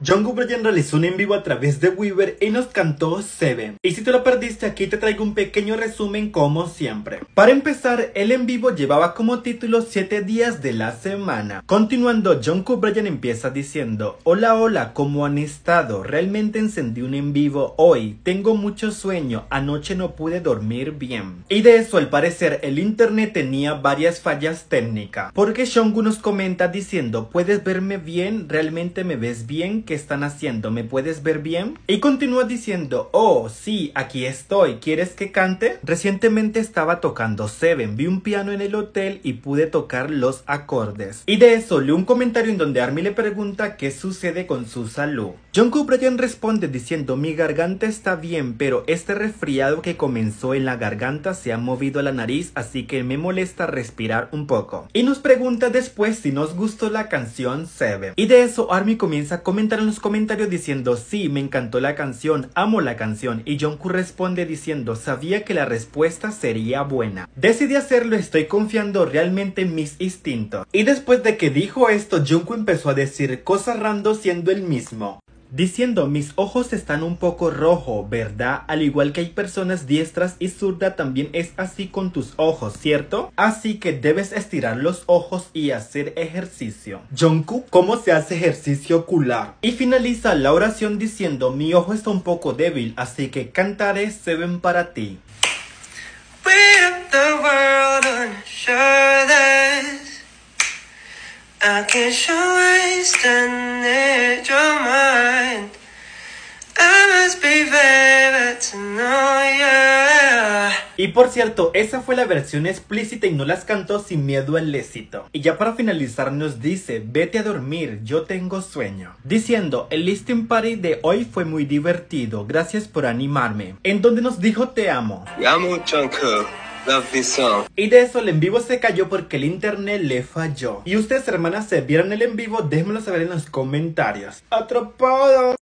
Jungkook Bryan realizó un en vivo a través de Weaver y nos cantó Seven. Y si te lo perdiste aquí te traigo un pequeño resumen como siempre. Para empezar, el en vivo llevaba como título 7 días de la semana. Continuando, Jungkook Bryan empieza diciendo Hola hola, ¿cómo han estado? Realmente encendí un en vivo hoy. Tengo mucho sueño, anoche no pude dormir bien. Y de eso al parecer el internet tenía varias fallas técnicas. Porque Jungkook nos comenta diciendo ¿Puedes verme bien? ¿Realmente me ves bien? ¿Qué están haciendo? ¿Me puedes ver bien? Y continúa diciendo, oh, sí, aquí estoy, ¿quieres que cante? Recientemente estaba tocando Seven, vi un piano en el hotel y pude tocar los acordes. Y de eso leo un comentario en donde Army le pregunta qué sucede con su salud. John Bryan responde diciendo, mi garganta está bien, pero este resfriado que comenzó en la garganta se ha movido a la nariz, así que me molesta respirar un poco. Y nos pregunta después si nos gustó la canción Seven. Y de eso Army comienza a comentar en los comentarios diciendo sí, me encantó la canción, amo la canción y Jungkook responde diciendo sabía que la respuesta sería buena. Decidí hacerlo, estoy confiando realmente en mis instintos. Y después de que dijo esto, Jungkook empezó a decir cosas random siendo el mismo diciendo mis ojos están un poco rojo, ¿verdad? Al igual que hay personas diestras y zurda también es así con tus ojos, ¿cierto? Así que debes estirar los ojos y hacer ejercicio. Jungkook, ¿cómo se hace ejercicio ocular? Y finaliza la oración diciendo mi ojo está un poco débil, así que cantaré Seven para ti. Y por cierto, esa fue la versión explícita y no las cantó sin miedo al éxito. Y ya para finalizar nos dice, vete a dormir, yo tengo sueño. Diciendo, el listing party de hoy fue muy divertido, gracias por animarme. En donde nos dijo te amo. Te amo, y de eso el en vivo se cayó porque el internet le falló. Y ustedes hermanas se vieron el en vivo, déjenmelo saber en los comentarios. Atrapado.